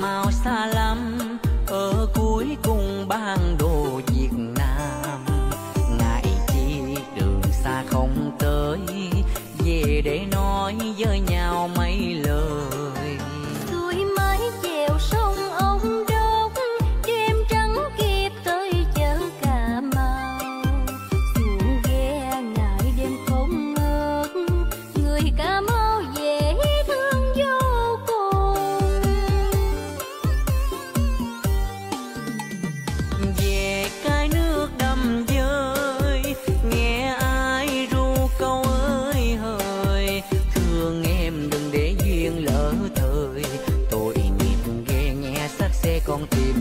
mau xa lắm, ở cuối cùng ban đồ việt nam. Ngại chi đường xa không tới, về để nói với nhau mấy lời. Tôi mới chèo sông ông đốc đêm trắng kịp tới chợ cà mau. Xuồng ghe ngại đêm không ngớt, người ca lỡ thời. Tội nghiệp ghê nghe sắc xe con tìm